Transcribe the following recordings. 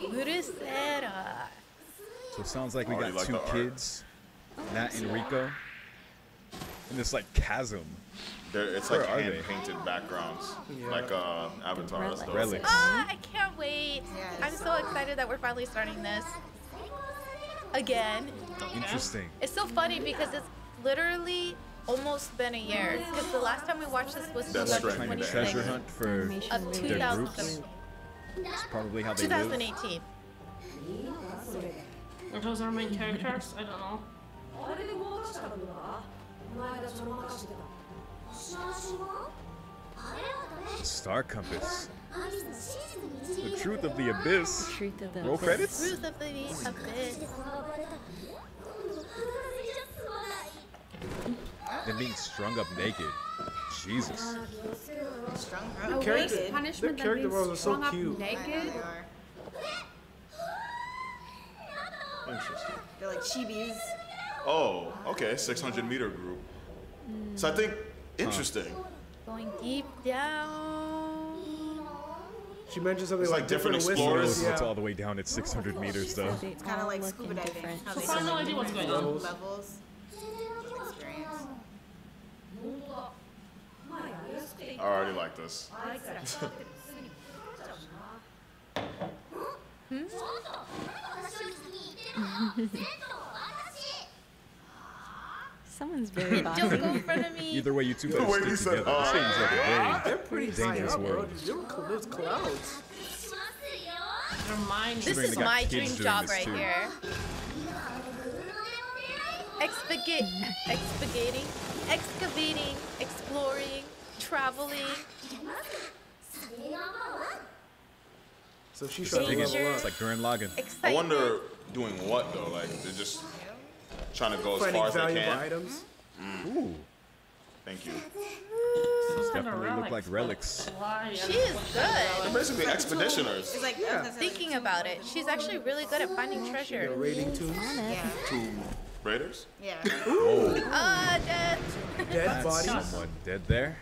Urusera. So it sounds like we got like two the art. kids, Nat and Riko, in this like chasm. They're, it's Where like hand they? painted backgrounns, like uh, Avatar and stuff. Relic. Ah, I can't wait. Yes. I'm so excited that we're finally starting this. Again. Interesting. It's so funny because it's literally almost been a year. Because the last time we watched this was That's November strange. Trying to 26th treasure hunt for of their 2000 that's probably how they 2018. Move. Are those are main characters? I don't know. Star Compass. The truth of the abyss. The truth of the Roll abyss. credits. Truth of the abyss. Then being strung up naked. Jesus. Strong A rope. punishment Their character models are so cute. Naked. they are. Interesting. They're like chibis. Oh, okay, 600 meter group. So I think hmm. interesting. Going deep down. She mentioned something It's like, like different whistles, explorers. Knows what's Yeah. all the way down at 600 meters though. They It's kind of like scuba diving. different How So they far, have no idea what's going on. Levels. Levels of experience. I already like this. Someone's very bad. Don't go in front of me. Either way, you two better stick said, together. Like a ah. very they're pretty dangerous high up, world. Bro. Those clouds. This is my dream job right too. here. Expagate, expagating, excavating, exploring traveling. So she's trying to. It's like Gurren Lagann. I wonder doing what though? Like they're just trying to go as Finding far as they can. items. Mm. Ooh. Thank you. These definitely look like relics. She is good. They're basically expeditioners. She's like yeah. thinking about it. She's actually really good at finding treasure. The raiding tombs. Yeah. Tomb raiders. Yeah. Ooh. Uh, dead. Dead bodies. Someone dead there.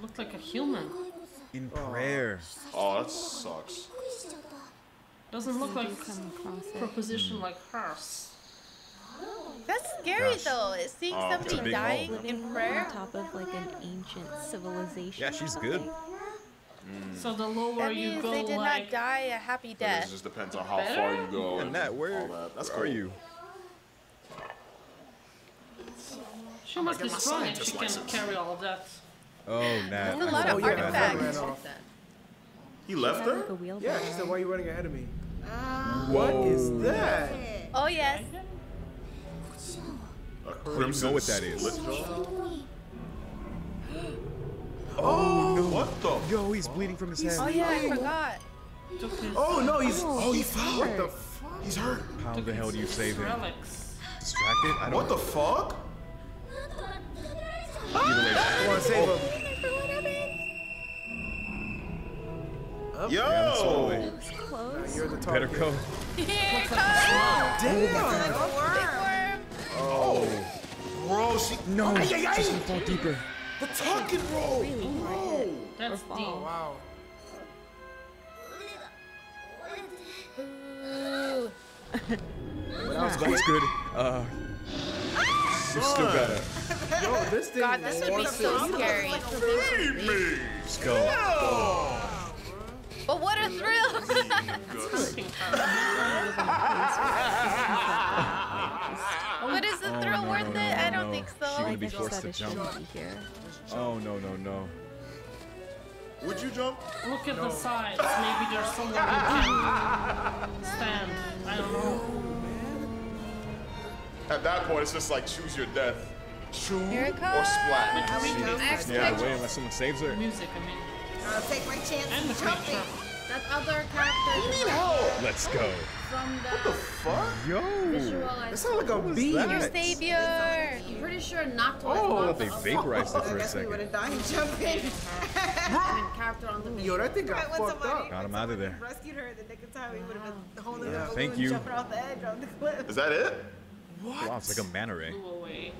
Looked like a human. In prayer. Oh, oh, that sucks. Doesn't look like Come across it. proposition like hers. That's scary Gosh. though. Seeing Oh, somebody big dying hole. in Living prayer. on top of like an ancient civilization. Yeah, she's good. Hmm. So the lower That you go, they did like not die a happy death. It just depends on how Better? far you go. And that, where, all that. That's where are you? she must be strong if she can license. carry all of that. Oh, Nat. There's a I lot hope of you yeah, got that artifacts. ran. He left Sounds like her. Yeah, she said, why are you running ahead of me? Um, What is that? Oh yes. A do you crimson know what that is? split jaw? Oh, no. What the? Yo, he's bleeding from his head. Oh yeah, I forgot. Oh no, he's Oh, he fell. what the fuck? He's hurt. How the hell do you save him? relics. Distracted? I don't What the fuck? Either way. I want to save him. Yo. Yeah, I'm slowly. That was close. You're the Better target. go. Here it comes. Damn. Worm. Oh, bro, she. No, just gonna fall deeper. The talking roll. That's deep. Oh wow. Ooh. That was good. Uh, you still gotta Yo, this thing. God, this would be so scary. Feed me. just go. But what a thrill! but is the Oh, thrill no, worth no, it? no, I don't no. think She so. gonna be forced to jump. here. Oh no no no. Would you jump? Look at the sides. Maybe there's someone you can stand. I don't know. At that point, it's just like choose your death. Chew Here it or comes. splat. Next Yeah, picture. wait unless someone saves her. Music, I mean. I'll take my chance And the jumping. creature. That other character Let's go. from the Fuck. Yo. visualized. It sounds like a was bee. Your savior! I'm pretty sure not to Oh, they vaporized it for a second. guess we would have died jumping. main character on the Yo, visual. that thing got Right, fucked up. Got him out of there. rescued her the nick of time, we would have been ah. holding Yeah. the balloon, Thank you. jumping off the edge of the cliff. Is that it? Wow, it's like a manta ray. Flew away.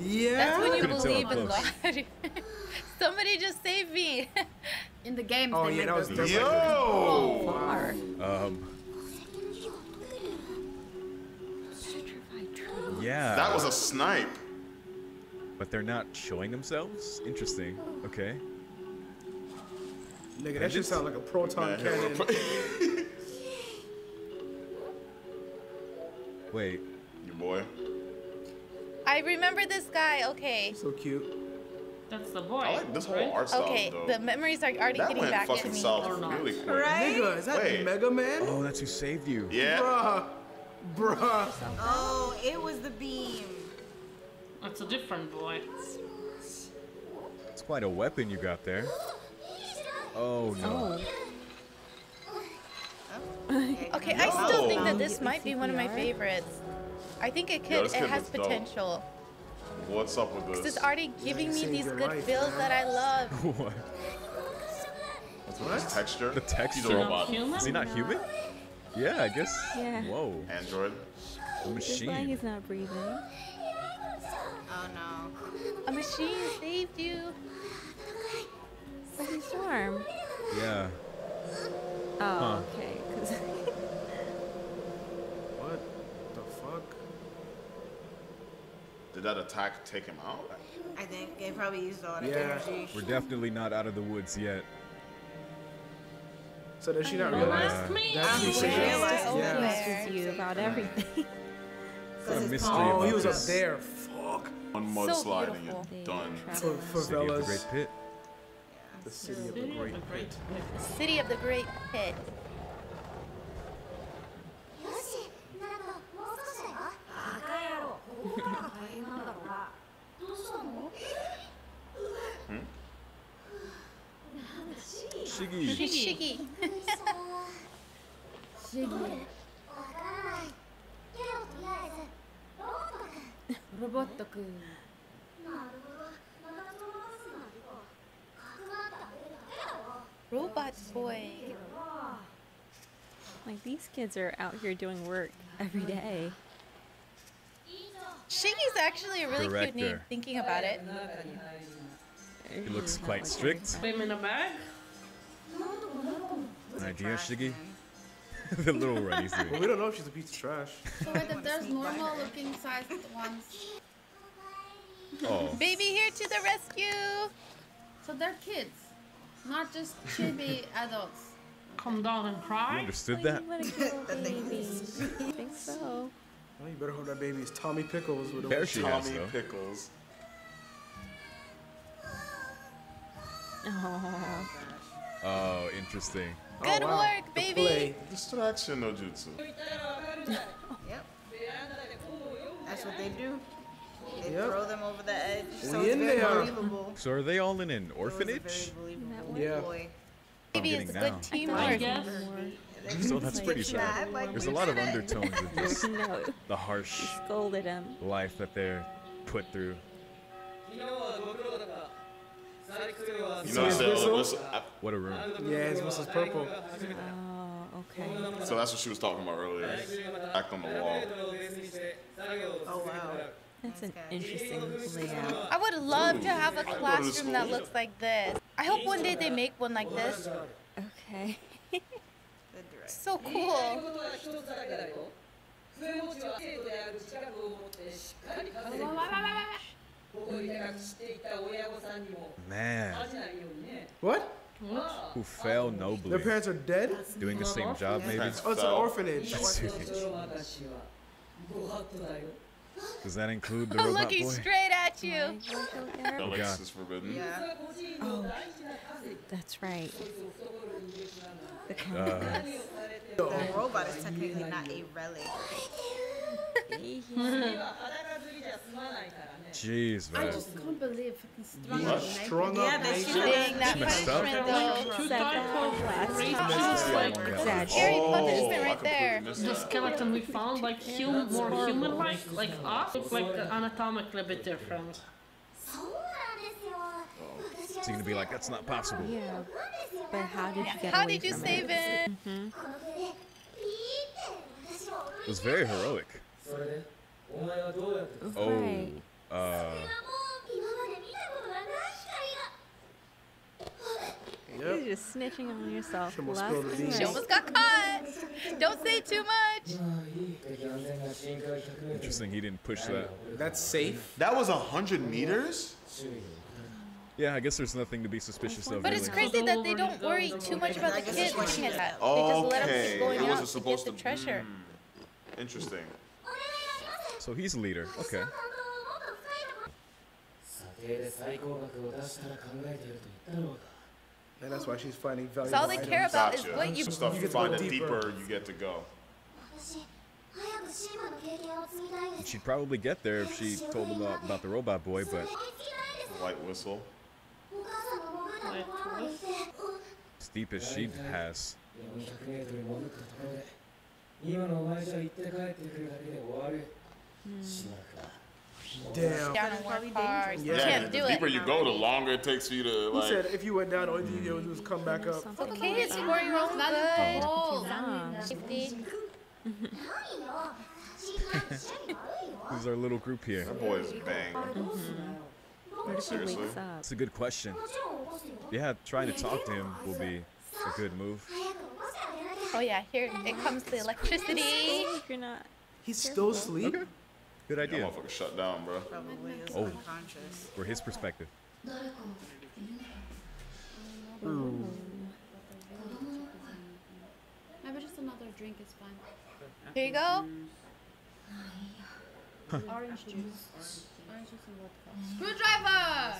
Yeah. That's when you believe in close. God. Somebody just saved me. In the game. Oh they yeah, that was those that's like Yo! Far. Um, yeah. That was a snipe. But they're not showing themselves? Interesting. Okay. nigga. That should sound like a proton Man, cannon. Wait. Your boy. I remember this guy. Okay. So cute. That's the boy. I like this whole right? art style Okay. though. The memories are already that getting went back at fucking me. south Or not. really quick. Right? Nigga, is that Wait. Mega Man? Oh, that's who saved you. Yeah. Bruh. Bruh. Oh, it was the beam. That's a different boy. It's quite a weapon you got there. Oh no. Oh. Okay, I still think that this might be one of my favorites. I think it could. this it has looks dope. potential. What's up with This this? is already giving me these good life, feels man. that I love. what? What's with this texture? The texture. He's a robot. Human? Is he not human? Yeah, I guess. Yeah. Whoa. Android. A Just like machine. he's not breathing. Oh no. A machine saved you. But he's warm. Yeah. Oh, Huh. okay. 'cause- What the fuck? Did that attack take him out? I think they probably used all the Yeah. energy. We're definitely not out of the woods yet. So does she not Don't realize ask me. that's I who mean, she she is? realized over Yeah. there. Teaches you about everything. What a mystery Oh, about he was up there. Fuck. One mud So sliding beautiful. and They done. travel For City of the favelas. Great Pit. The city of the City of great the great. The city of the great pit. Shiggy. Shiggy. わからないけどとりあえずロボットくんロボットくん。なるほどまたそのまますなんてこうかくまってあげるだけだろ Robot boy. like these kids are out here doing work every day. Shiggy's actually a really cute name. Director. Thinking about it. He looks quite strict. Put him in a bag. An idea, Shiggy? the little runnies Well, we don't know if she's a piece of trash. So wait, if there's normal looking sized ones, Oh. Baby here to the rescue. so they're kids, not just chibi adults. Come down and You cry. understood that? What a baby. I think so. Well, you better hope that baby is Tommy Pickles with There a she has, Tommy though. Pickles. Oh, Oh, interesting. Good oh, wow. work, The baby. play. Distraction no jutsu. Yep. That's what they do. They Yep. throw them over the edge. So We it's in very there. believable. So are they all in an It was a orphanage? very believable Yeah. boy. Baby getting is now. good I teamwork. So that's pretty sad. like There's a lot of undertones of just no. the harsh him. life that they're put through. You know, his so, whistle? listen, I- What a room. Yeah, his whistle's purple. Oh, okay. so that's what she was talking about earlier. Act on the wall. Oh wow. That's an interesting layout. I would love to have a I'd go to classroom that looks like this. I hope one day they make one like this. Okay. Good direct. So cool. Man, What? who fell nobly. Their parents are dead? Doing the same job, maybe? Oh, it's an fell. orphanage. Does that include the robot I'm looking boy? straight at you. Felix God. is forbidden. Yeah. Oh, that's right. The Uh. The robot is technically not a relic. He, Jeez, man. I just can't believe fucking strong. Yeah, strong yeah, but she's doing that punishment though. Two like exaggerated oh, punishment oh, right there. The skeleton we found, like human, more human-like, like us, looks like anatomically a bit different. It's gonna be like, that's not possible. Yeah, but how did you get How did you save it? It? Mm -hmm. it was very heroic. Right. Oh, uh, もう今まで見たことがない光が you just snitching on yourself. She almost left spilled the and beans. She right. almost got caught. Don't say too much. Interesting. He didn't push that. That's safe. That was 100 meters? Yeah, I guess there's nothing to be suspicious of. But it's really. crazy that they don't worry too much about the kids looking at that. They just let them Okay, keep going it wasn't out to get supposed the to- treasure. Interesting. so he's a leader. Okay. And that's why she's finding value. So all they care about is what you. Stuff you, find The deeper. you get to go. She'd probably get there if she told them about, about the robot boy, but. Light whistle. Steep as she has. Damn. Down in. Yeah. You can't do the deeper it. you go, the longer it takes for you to like. He said if you went down, all you would do is come back up. Okay, it's four year old not in This is our little group here. That boy is bang. Mm-hmm. Seriously, it's a good question. Yeah, trying to talk to him will be a good move. Oh yeah, here it comes the electricity. You're not. He's still asleep. Okay. Good That idea. motherfucker shut down, bro. Probably is Oh. unconscious. For his perspective. Maybe just another drink is fine. Here you go. Orange juice. Orange juice and vodka. Screwdriver!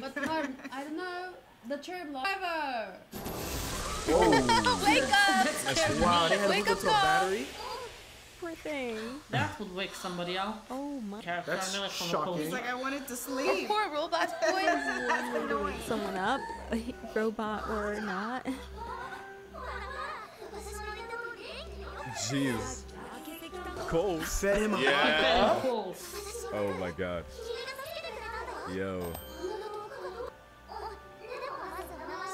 But um, I don't know. The cherry block. Driver! Wake up. Wow, they had Wake hook up up to a call. battery everything. That would wake somebody up. Oh my. Character That's shocking. He's like, I wanted to sleep. poor robot boy. Someone up, robot or not. Jeez. Cole set him yeah. up. Oh my god. Yo.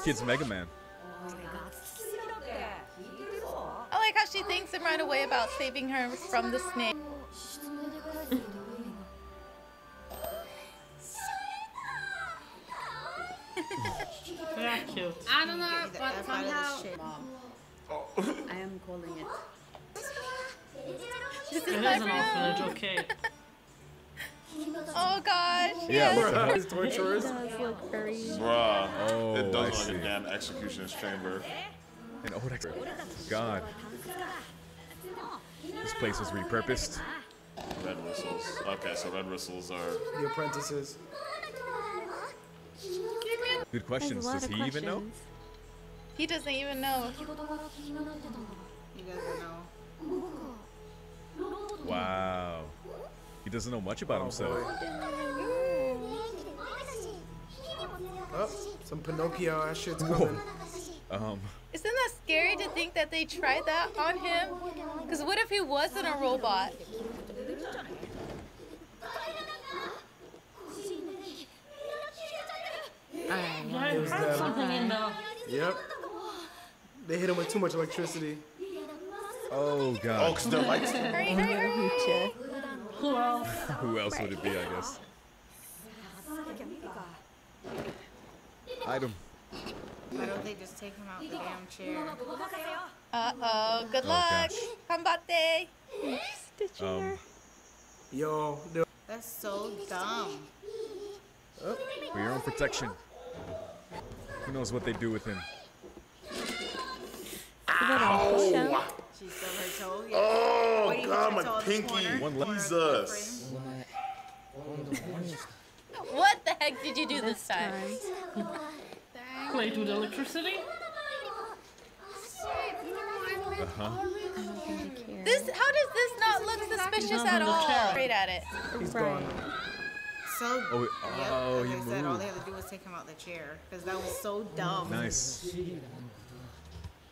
Kid's Mega Man. she thanks him right away about saving her from the snake. yeah, cute. I don't know, but somehow... Oh. I am calling it. This is it my is an orphanage, okay. oh gosh. Yeah, look at his torturers. Bruh. Oh, it does look like a damn executioner's chamber. An old God. This place was repurposed. Red whistles. Okay, so red whistles are the apprentices. Good questions. Does he questions. even know? He doesn't even know. He doesn't know. Wow. He doesn't know much about oh, himself. Oh, some Pinocchio ass shit's coming. Um, Isn't that think that they tried that on him? Because what if he wasn't a robot? I was heard something in the. Yep. They hit him with too much electricity. oh Oh, God. because they're lights. Hurry, hurry, hurry. Who else? Who else would it be? I guess. Item. Why don't they just take him out the damn chair? Uh-oh, good oh, luck. Hambate. Stitcher. Um, Yo. That's so dumb. For your own protection. Who knows what they do with him. Ow. Oh, God, my pinky. One Jesus. what the heck did you do this time? played with electricity? Uh-huh. This, how does this not look suspicious at all? Great at it. He's right. gone. So, oh, yep, oh like he I moved. said, all they had to do was take him out the chair because that was so dumb. Nice.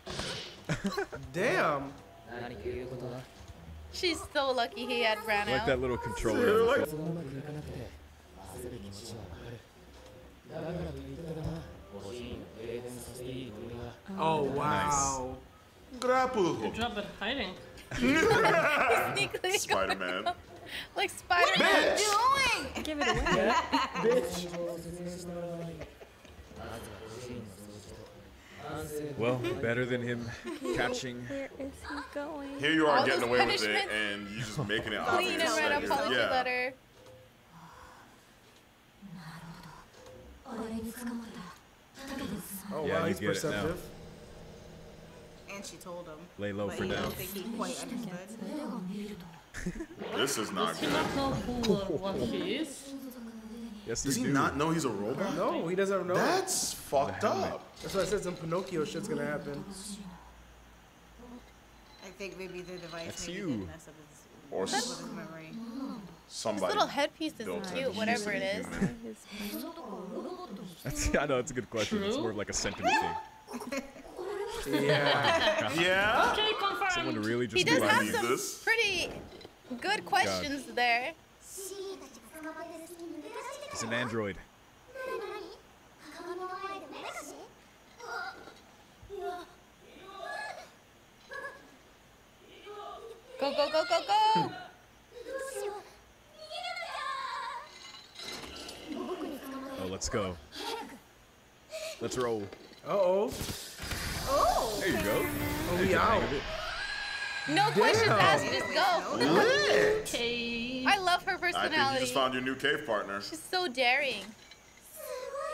Damn. She's so lucky he had ran like out. Like that little controller. Oh, oh, wow. Grapple hook. Good job at hiding. Spider Man. like Spider Man. What are you doing? Give it away. Bitch. Well, better than him catching. Where is he going? Here you are All getting away with it, and you're just making it obvious. Clean and read apology yeah. letter. Oh, wow, he's perceptive. And she told him. Lay low but for now. this is not Does good. Does he not know who uh, what he is? Yes, Does he do. not know he's a robot? No, he doesn't know. That's fucked up. That's why I said some Pinocchio shit's gonna happen. I think maybe the device That's maybe you. did mess up his, or his memory. Somebody. His little headpiece is cute, it. whatever it is. That's, I know it's a good question. True? It's more of like a sentence thing. Yeah. yeah. Okay, confirmed. Someone really just he does have some this. pretty good questions God. there. He's an android. Go, go, go, go, go! oh, let's go. Let's roll. Uh-oh. There you go. Oh, we out. No Damn. questions asked, just go. Lit. I love her personality. I think you just found your new cave partner. She's so daring.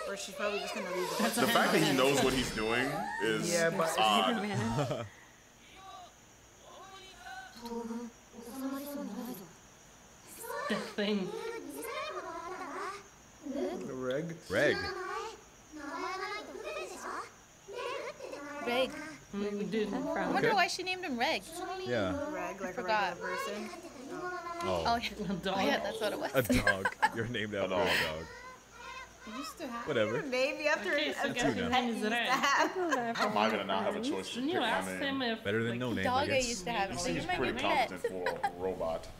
Or she's probably just gonna leave. The, the fact that he knows what he's doing is yeah, but odd. the thing. Reg. Reg. Mm-hmm. We did. That oh. I from? wonder why she named him Reg. Yeah. reg like a forgot. regular person. Oh, Oh, yeah. A dog. Oh, yeah, that's what it was. a dog. You're named after a dog. dog. used to have. Whatever. Maybe after Okay, so after guess two his now. name is Red. How am I gonna not have a choice to pick you my ask him name? if Better than like, no name, I Dog I guess. used to have. He So you seems might pretty be pet. competent for a robot.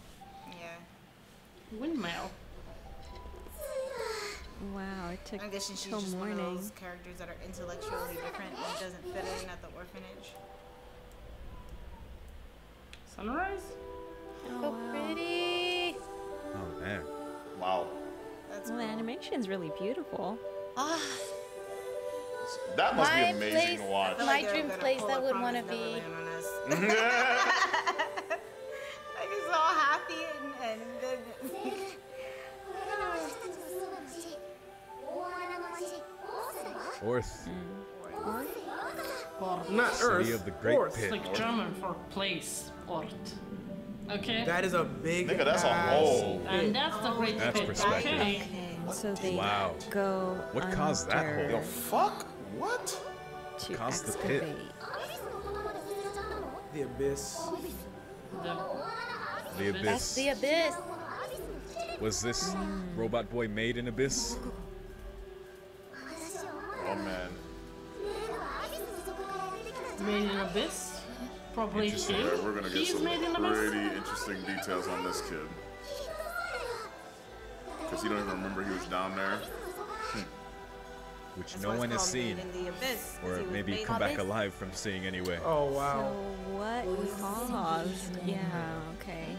Yeah. windmill? Wow, it took I'm guessing she's till just one morning. of those characters that are intellectually different and doesn't fit in at the orphanage. Sunrise? So pretty. Oh, man. Wow. That's Well, the animation's really beautiful. Ah, That must My be amazing place- to watch. My like dream gonna place pull I a would wanna be. Neverland on us. like it's all happy and, and then Orth. Mm. Ort. Not City Earth. Of the Great Orth. Pit. It's like German for place. Ort. Okay. That is a big. Nigga, that's ass. a hole. And that's the Great that's Pit. Perspective. Okay. okay. So they wow. go. What caused that hole? The fuck? What? To caused the pit. The abyss. The, the abyss. That's the abyss. Was this mm. robot boy made in abyss? Oh man. Made in Abyss? Probably him. Right? We're gonna get He's some pretty interesting details on this kid. Because he don't even remember he was down there. Hmm. Which That's no one has seen. Abyss, or maybe come back abyss? alive from seeing anyway. Oh wow. So what was caused? Yeah, okay.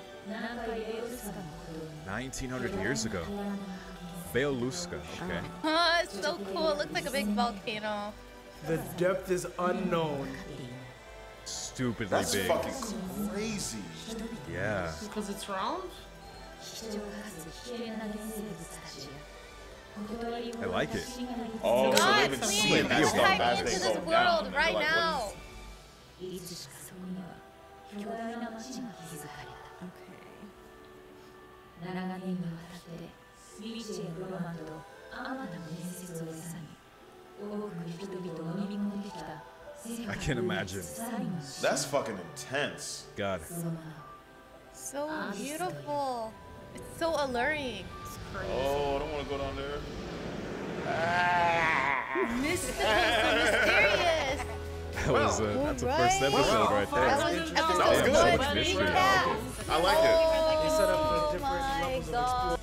1900 years ago. Veluska, okay. Oh, it's so cool. It looks like a big volcano. The depth is unknown. Stupidly That's big. That's fucking crazy. Yeah. Because it's round? I like it. Oh, God, so they've been seeing that stuff as they go down. Right like, now. Okay. 7年にわたって未知へのロマンとあまたの伝説を餌に多くの人々を飲み込んできた世 I 界 can't imagine. 最後の That's fucking intense. God. その名を So beautiful. It's so alluring. Oh, I don't want to go down there. Mystical, so mysterious. That was uh, that's the first Alright. episode right there. That was episode That was good. one That was mystery. recap. I like it. They set up the Oh different my levels of god.